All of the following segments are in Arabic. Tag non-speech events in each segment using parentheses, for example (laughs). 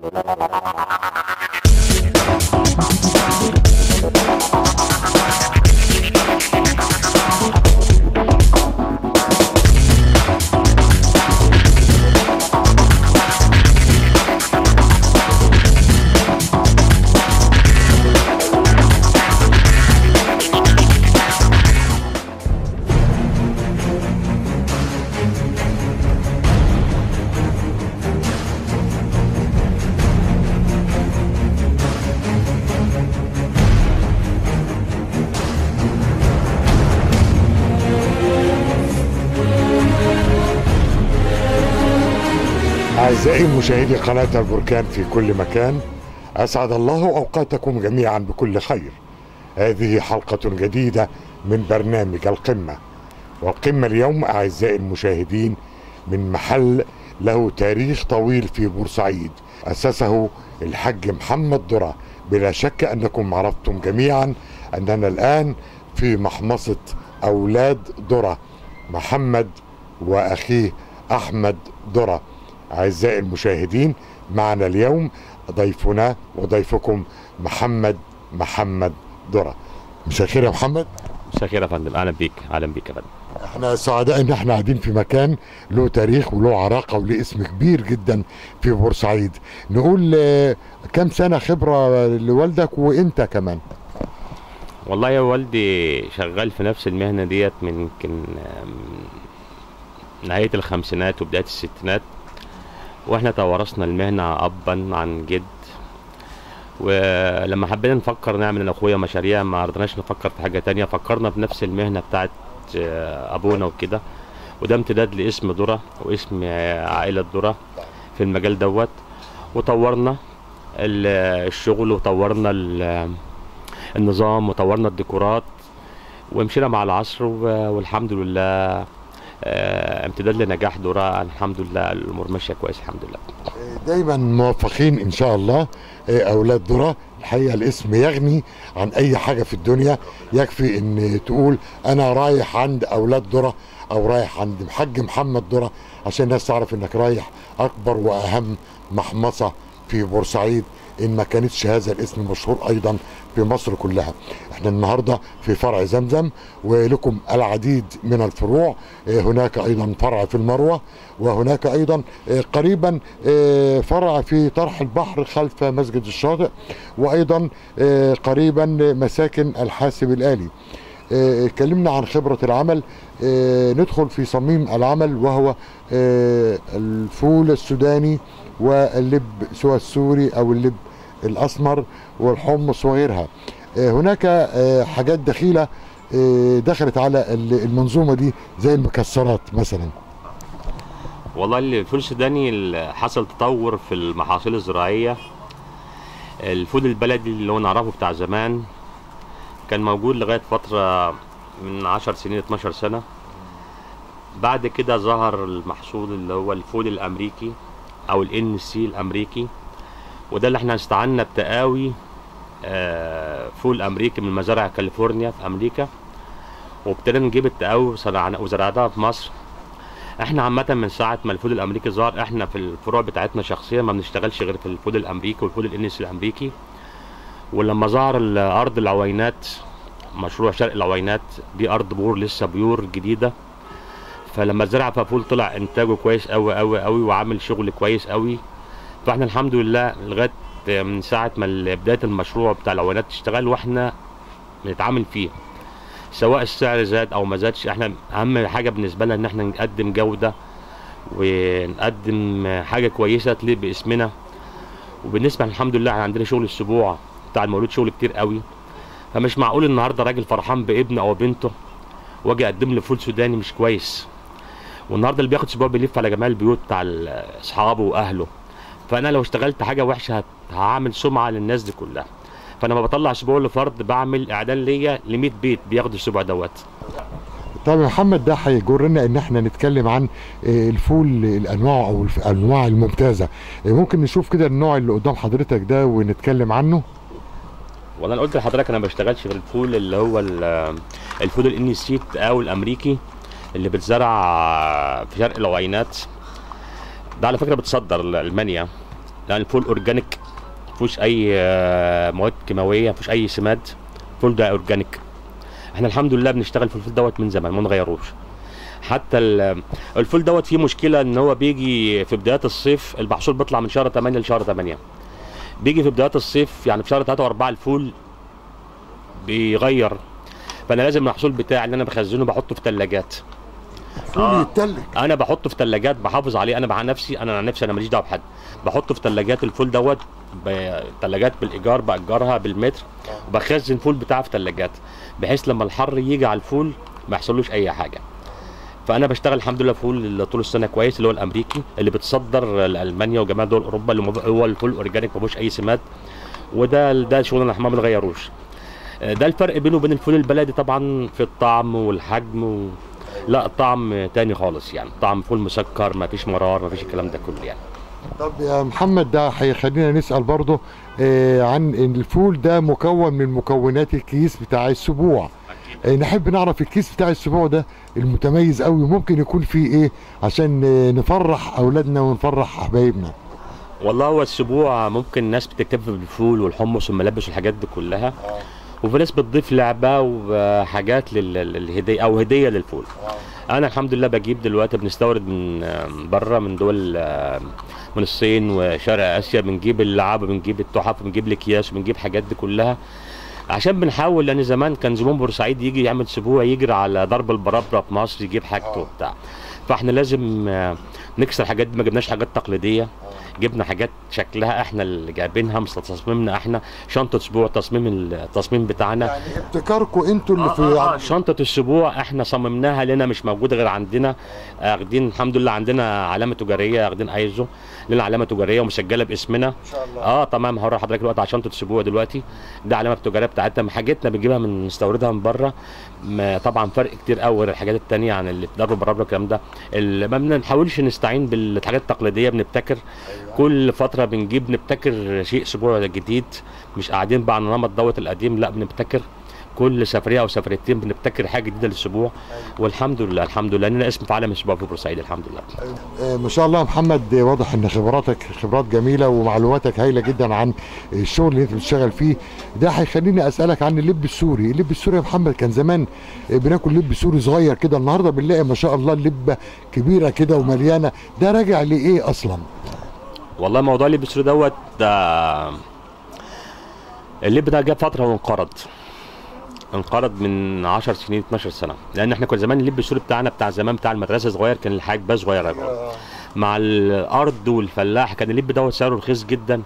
nada, nada, nada. أعزائي مشاهدي قناة البركان في كل مكان. أسعد الله أوقاتكم جميعا بكل خير. هذه حلقة جديدة من برنامج القمة. والقمة اليوم أعزائي المشاهدين من محل له تاريخ طويل في بورسعيد. أسسه الحج محمد درة. بلا شك أنكم عرفتم جميعا أننا الآن في محمصة أولاد درة محمد وأخيه أحمد درة. أعزائي المشاهدين معنا اليوم ضيفنا وضيفكم محمد محمد درة. مساء الخير يا محمد. مساء الخير يا فندم. أهلا بيك أهلا بيك يا فندم. إحنا سعداء إن إحنا قاعدين في مكان له تاريخ وله عراقة وله اسم كبير جدا في بورسعيد. نقول آه، كم سنة خبرة لوالدك وإنت كمان؟ والله يا والدي شغال في نفس المهنة ديت من يمكن نهاية الخمسينات وبداية الستينات. وإحنا توارثنا المهنة ابا عن جد. ولما حبينا نفكر نعمل أنا وأخويا مشاريع ما رضناش نفكر في حاجة تانية. فكرنا في نفس المهنة بتاعت أبونا وكده. وده امتداد لاسم ذرة واسم عائلة ذرة في المجال دوت. وطورنا ال- الشغل وطورنا ال- النظام وطورنا الديكورات. ومشينا مع العصر والحمد لله امتداد لنجاح دورة. الحمد لله الأمور ماشية كويس الحمد لله. دايما موفقين إن شاء الله. آه، أولاد درة الحقيقة الاسم يغني عن أي حاجة في الدنيا. يكفي إن تقول أنا رايح عند أولاد درة أو رايح عند حج محمد درة عشان الناس تعرف إنك رايح أكبر وأهم محمصة في بورسعيد. إن ما كانتش هذا الاسم مشهور أيضا في مصر كلها. إحنا النهارده في فرع زمزم ولكم العديد من الفروع. آه، هناك أيضا فرع في المروة وهناك أيضا آه، قريبا آه، فرع في طرح البحر خلف مسجد الشاطئ وأيضا قريبا مساكن الحاسب الآلي. اتكلمنا عن خبرة العمل. ندخل في صميم العمل وهو الفول السوداني واللب سواء السوري أو اللب الأسمر والحمص وغيرها. آه، هناك آه، حاجات دخيلة آه، دخلت على ال- المنظومة دي زي المكسرات مثلا. والله الفول السوداني ال- حصل تطور في المحاصيل الزراعية. الفول البلدي اللي هو نعرفه بتاع زمان كان موجود لغاية فترة من 10 سنين 12 سنة. بعد كده ظهر المحصول اللي هو الفول الأمريكي أو الاني سيت الأمريكي. وده اللي إحنا استعنا بتقاوي آه، فول أمريكي من مزارع كاليفورنيا في أمريكا وابتدينا نجيب التقاوي وزرعنا- وزرعناها في مصر. إحنا عامة من ساعة ما الفول الأمريكي ظهر إحنا في الفروع بتاعتنا شخصيا ما بنشتغلش غير في الفول الأمريكي والفول الاني سيت الأمريكي. ولما ظهر ال- ارض العوينات مشروع شرق العوينات دي أرض بور لسه بور جديدة. فلما زرع فول طلع إنتاجه كويس قوي قوي قوي وعامل شغل كويس قوي فاحنا الحمد لله لغاية من ساعة ما بداية المشروع بتاع العوينات تشتغل وإحنا بنتعامل فيه سواء السعر زاد أو ما زادش إحنا أهم حاجة بالنسبة لنا إن إحنا نقدم جودة ونقدم حاجة كويسة تليق باسمنا. وبالنسبة الحمد لله إحنا عندنا شغل السبوع بتاع المولود شغل كتير قوي. فمش معقول النهارده راجل فرحان بابنه أو بنته واجي أقدم له فول سوداني مش كويس. والنهاردة اللي بياخد سبوع بيلف على جميع البيوت بتاع أصحابه وأهله. فأنا لو اشتغلت حاجة وحشة هعمل سمعة للناس دي كلها. فأنا لما بطلع أسبوع لفرد بعمل اعلان ليا ل 100 بيت بياخدوا الأسبوع دوت. طب محمد ده هيجرنا إن إحنا نتكلم عن آه، الفول الأنواع أو الأنواع الممتازة. آه، ممكن نشوف كده النوع اللي قدام حضرتك ده ونتكلم عنه؟ والله أنا قلت لحضرتك أنا ما بشتغلش غير الفول اللي هو ال- الفول الاني سيت أو الأمريكي اللي بتزرع في شرق العوينات ده على فكرة بتصدر ألمانيا. لأن الفول organic مفيهوش أي آه، مواد كيماوية مفيهوش أي سماد الفول ده organic إحنا الحمد لله بنشتغل في الفول دوت من زمان ما نغيروش. حتى ال- الفول دوت فيه مشكلة إن هو بيجي في بدايات الصيف المحصول بيطلع من شهر 8 لشهر 8 بيجي في بدايات الصيف يعني في شهر 3 و4 الفول بيغير. فأنا لازم المحصول بتاعي اللي أنا بخزنه بحطه في ثلاجات فول آه. يتلج. أنا بحطه في ثلاجات بحافظ عليه. أنا مع نفسي أنا عن نفسي أنا ماليش دعوة بحد. بحطه في ثلاجات الفول دوت ثلاجات بالإيجار بأجرها بالمتر وبخزن فول بتاعي في ثلاجات بحيث لما الحر يجي على الفول ما يحصلوش أي حاجة. فأنا بشتغل الحمد لله فول طول السنة كويس اللي هو الأمريكي اللي بتصدر لألمانيا وجميع دول أوروبا اللي هو الفول organic ما فيهوش أي سماد وده ده شغلنا إحنا ما بنغيروش ده الفرق بينه وبين الفول البلدي طبعا في الطعم والحجم و... لا الطعم تاني خالص يعني. طعم فول مسكر ما فيش مرار ما فيش الكلام ده كله يعني. طب يا محمد ده هيخلينا نسأل برضه آه عن الفول ده مكون من مكونات الكيس بتاع السبوع. آه نحب نعرف الكيس بتاع السبوع ده المتميز قوي. ممكن يكون فيه إيه عشان آه، نفرح أولادنا ونفرح حبايبنا والله هو السبوع ممكن ناس بتكتفي بالفول والحمص والملبس والحاجات دي كلها. وفي ناس بتضيف لعبة وحاجات لل- للهدية أو هدية للفول. أنا الحمد لله بجيب دلوقتي بنستورد من بره من دول من الصين وشرق آسيا بنجيب اللعابه بنجيب التحف بنجيب الأكياس بنجيب حاجات دي كلها. عشان بنحاول لأن زمان كان زبون بورسعيد يجي يعمل سبوع يجري على ضرب البرابره في مصر يجيب حاجته وبتاع. فإحنا لازم آه، نكسر الحاجات دي ما جبناش حاجات تقليدية. جبنا حاجات شكلها إحنا اللي جايبينها مثل تصميمنا إحنا. شنطة أسبوع تصميم التصميم بتاعنا. يعني ابتكاركم أنتوا اللي في آه، آه، شنطة السبوع إحنا صممناها لنا مش موجودة غير عندنا. اخدين الحمد لله عندنا علامة تجارية اخدين ايزو لنا علامة تجارية ومسجلة باسمنا. إن شاء الله. آه تمام. هوري حضرتك دلوقتي على شنطة السبوع دلوقتي. ده علامة التجارية بتاعتنا. حاجتنا بنجيبها من نستوردها من بره. طبعا فرق كتير قوي الحاجات التانية عن اللي بتضرب بره الكلام ده. ما بنحاولش نستعين بالحاجات التقليدية بنبتكر. كل فترة بنجيب نبتكر شيء أسبوع جديد مش قاعدين بقى على النمط دوت القديم لا بنبتكر كل سفرية أو سفريتين بنبتكر حاجة جديدة للأسبوع. والحمد لله الحمد لله لنا اسم في عالم الأسبوع في بورسعيد الحمد لله. آه، ما شاء الله محمد واضح إن خبراتك خبرات جميلة ومعلوماتك هايلة جدا عن الشغل اللي أنت بتشتغل فيه. ده هيخليني أسألك عن اللب السوري. اللب السوري يا محمد كان زمان بناكل لب سوري صغير كده النهارده بنلاقي ما شاء الله اللبه كبيرة كده ومليانة. ده راجع لإيه أصلا؟ والله موضوع اللب السوري دوت ده اللب ده جاب فترة وانقرض. انقرض من 10 سنين 12 سنة. لأن إحنا كنا زمان اللب السوري بتاعنا بتاع زمان بتاع المدرسة صغير كان الحاجة بس صغيرة قوي مع الأرض والفلاح كان اللب دوت سعره رخيص جدا.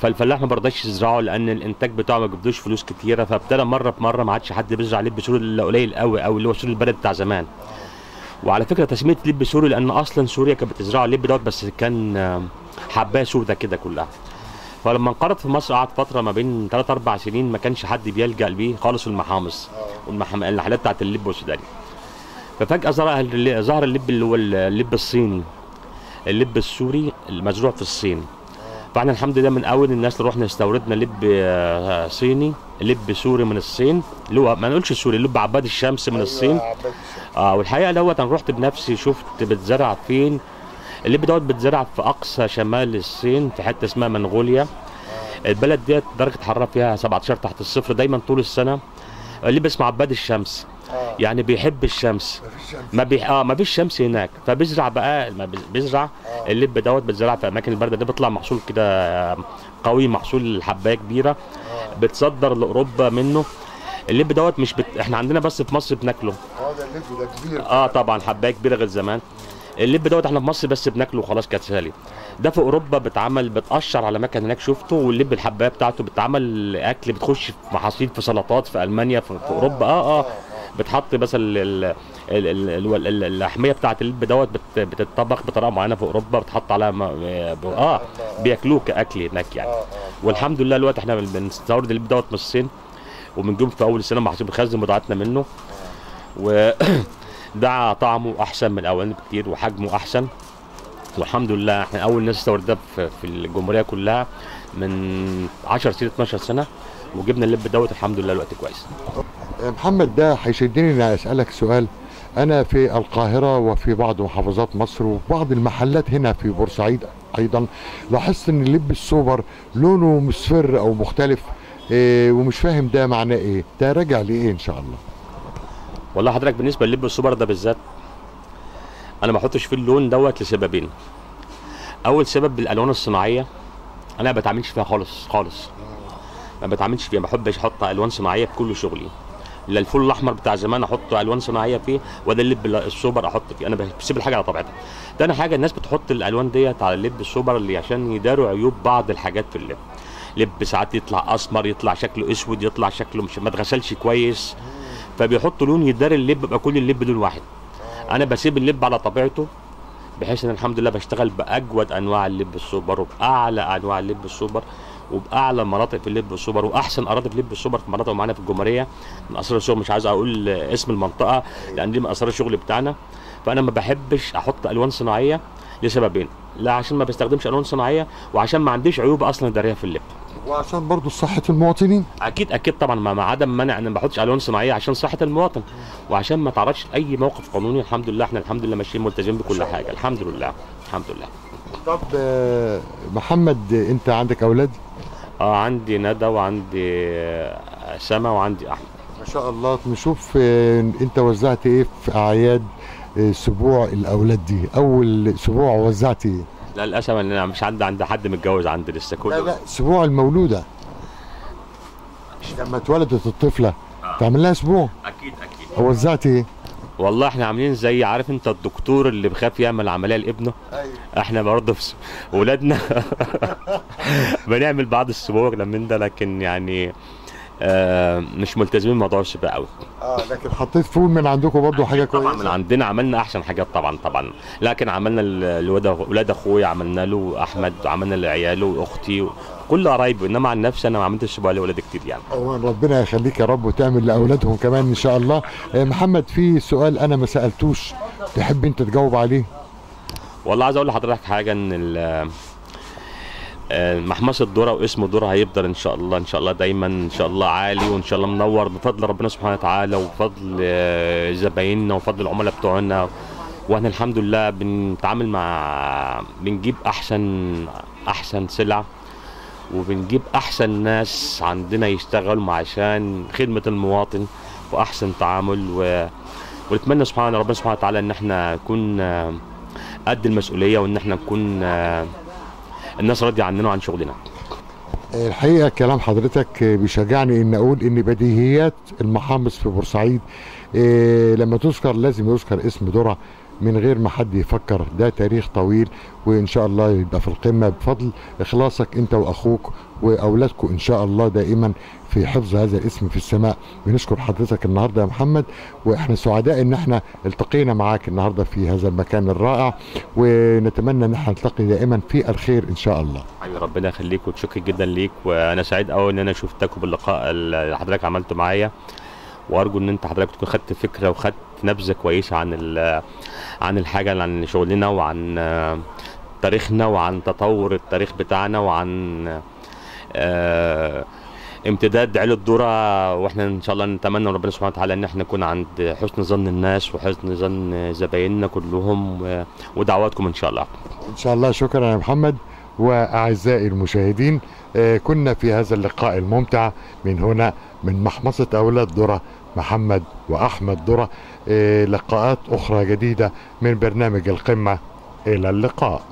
فالفلاح ما برضاش يزرعه لأن الإنتاج بتاعه ما بيجيبلوش فلوس كتيرة. فابتدى مرة بمرة ما عادش حد بيزرع لب سوري إلا قليل قوي قوي اللي هو سوري البلد بتاع زمان. وعلى فكرة تسمية لب سوري لأن أصلا سوريا كانت بتزرع اللب دوت بس كان آم، حبايه سودة كده كلها. فلما انقرض في مصر قعد فترة ما بين 3 4 سنين ما كانش حد بيلجأ ليه خالص المحامص والمحام المحلات بتاعت اللب والسوداني. ففجأة ظهر اللب اللي هو اللب الصيني. اللب السوري المزروع في الصين. فاحنا الحمد لله من اول الناس اللي رحنا استوردنا لب آه، صيني لب سوري من الصين اللي هو ما نقولش سوري لب عباد الشمس من الصين. آه والحقيقة دوت أنا رحت بنفسي شفت بتزرع فين. اللب دوت بتزرع في أقصى شمال الصين في حتة اسمها منغوليا. البلد ديت درجة الحراره فيها 17 تحت الصفر دايما طول السنة. اللب اسمه عباد الشمس. يعني بيحب الشمس. ما بي... آه ما فيش شمس هناك. فبيزرع بقى بيزرع اللب دوت بتزرع في أماكن البارده ده بيطلع محصول كده آه، قوي محصول حباية كبيرة. بتصدر لأوروبا منه. اللب دوت مش بت... إحنا عندنا بس في مصر بناكله. هذا اللب ده كبير. آه طبعا حباية كبيرة غير زمان. اللب دوت إحنا في مصر بس بناكله وخلاص كتسالي ده في أوروبا بتعمل بتقشر على مكان هناك. شفته؟ واللب الحباية بتاعته بتعمل أكل بتخش في محاصيل في سلطات في ألمانيا في, في أوروبا. آه. آه. بتحط بس ال- ال- ال- ال- ال- ال- اللحمية بتاعت اللب دوت بت- بتتطبخ بطريقة معينة في أوروبا بتحط عليها م- آه بياكلوه كأكل هناك يعني. والحمد لله دلوقتي إحنا بنستورد اللب دوت من الصين وبنجيب في أول السنة محسوب بنخزن بضاعتنا منه. و (coughs) ده طعمه أحسن من الاولاني بكتير وحجمه أحسن. والحمد لله إحنا أول ناس استوردناه في, في الجمهورية كلها من 10 سنين 12 سنة. وجبنا اللب دوت الحمد لله دلوقتي كويس. آه، محمد ده هيشدني ان أسألك سؤال. أنا في القاهرة وفي بعض محافظات مصر وفي بعض المحلات هنا في بورسعيد أيضا لاحظت إن اللب السوبر لونه مصفر أو مختلف إيه ومش فاهم ده معناه إيه. ده راجع لإيه إن شاء الله؟ والله حضرتك بالنسبة للب السوبر ده بالذات أنا ما بحطش فيه اللون دوت لسببين. أول سبب الالوان الصناعية أنا ما بتعاملش فيها خالص خالص. ما بتعاملش فيها ما بحبش أحط ألوان صناعية في كل شغلي. لا الفول الأحمر بتاع زمان أحط ألوان صناعية فيه ولا اللب السوبر أحط فيه. أنا بسيب الحاجة على طبيعتها. تاني حاجة الناس بتحط الألوان ديت على اللب السوبر اللي عشان يداروا عيوب بعض الحاجات في اللب. لب ساعات يطلع أسمر يطلع شكله أسود يطلع شكله مش ما اتغسلش كويس. فبيحطوا لون يداري اللب يبقى كل اللب لون واحد. أنا بسيب اللب على طبيعته بحيث إن الحمد لله بشتغل بأجود أنواع اللب السوبر وبأعلى أنواع اللب السوبر. وبأعلى مناطق في اللب السوبر وأحسن أراضي في اللب السوبر في مناطق معانا في الجمهورية. من أسرار الشغل مش عايز أقول اسم المنطقة لأن دي من أسرار الشغل بتاعنا. فأنا ما بحبش أحط ألوان صناعية لسببين. لا عشان ما بستخدمش ألوان صناعية وعشان ما عنديش عيوب أصلا داريه في اللب. وعشان برضو صحة المواطنين. أكيد أكيد طبعا. مع عدم منع ان ما بحطش ألوان صناعية عشان صحة المواطن. وعشان ما تعرضش لأي موقف قانوني. الحمد لله إحنا الحمد لله ماشيين ملتزمين بكل حاجة. الحمد لله. الحمد لله. طب آه، محمد أنت عندك أولاد؟ آه عندي ندى وعندي آه، سما وعندي أحمد. ما شاء الله. نشوف آه، انت وزعت إيه في أعياد آه، أسبوع الأولاد دي؟ أول أسبوع وزعت إيه؟ لا للأسف أنا مش عندي عند حد متجوز عندي لسه لا كله. لا أسبوع المولودة. لما اتولدت الطفلة تعمل لها أسبوع أكيد أكيد. وزعت إيه؟ والله إحنا عاملين زي عارف انت الدكتور اللي بخاف يعمل عملية لابنه؟ أيوه. إحنا برضه في ولادنا (laughs) بنعمل بعض السبوع من ده لكن يعني آه مش ملتزمين بموضوع السباق قوي. آه لكن حطيت فول من عندكم برضو حاجة طبعا من كويسه عندنا عملنا أحسن حاجات طبعا طبعا. لكن عملنا ل- لولاد ولاد أخويا عملنا له أحمد وعملنا لعياله وأختي كل قرايبي إنما عن نفسي أنا ما عملتش سبوع لولاد كتير يعني. ربنا يخليك يا رب وتعمل لأولادهم كمان إن شاء الله. آه، محمد في سؤال أنا ما سألتوش تحب أنت تجاوب عليه؟ والله عايز أقول لحضرتك حاجة إن آه، محمص الذره واسم الذره هيفضل إن شاء الله إن شاء الله دايما إن شاء الله عالي وإن شاء الله منور بفضل ربنا سبحانه وتعالى وبفضل آه، زبايننا وفضل العملاء بتوعنا. وإحنا الحمد لله بنتعامل مع بنجيب أحسن أحسن سلع. وبنجيب أحسن ناس عندنا يشتغلوا عشان خدمة المواطن وأحسن تعامل و... ونتمنى سبحان ربنا سبحانه وتعالى إن إحنا نكون آه، قد المسؤولية وإن إحنا نكون آه، الناس راضية عننا وعن شغلنا. الحقيقة كلام حضرتك بيشجعني إن أقول إن بديهيات المحامص في بورسعيد إيه، لما تذكر لازم يذكر اسم ذرة. من غير ما حد يفكر. ده تاريخ طويل وإن شاء الله يبقى في القمة بفضل إخلاصك أنت وأخوك وأولادكم إن شاء الله دائما في حفظ هذا الاسم في السماء. بنشكر حضرتك النهارده يا محمد وإحنا سعداء إن إحنا التقينا معاك النهارده في هذا المكان الرائع ونتمنى إن إحنا نلتقي دائما في الخير إن شاء الله. حبيبي ربنا يخليك وتشكر جدا ليك وأنا سعيد قوي إن أنا شفتك وباللقاء اللي حضرتك عملته معايا وأرجو إن أنت حضرتك تكون خدت فكرة وخدت نبذة كويسة عن عن الحاجة عن شغلنا وعن تاريخنا وعن تطور التاريخ بتاعنا وعن آه، امتداد عيلة الذرة. وإحنا إن شاء الله نتمنى من ربنا سبحانه وتعالى إن إحنا نكون عند حسن ظن الناس وحسن ظن زبايننا كلهم ودعواتكم إن شاء الله. إن شاء الله. شكرا يا محمد. وأعزائي المشاهدين آه، كنا في هذا اللقاء الممتع من هنا من محمصة أولاد ذرة محمد وأحمد آه، لقاءات أخرى جديدة من برنامج القمة. إلى اللقاء.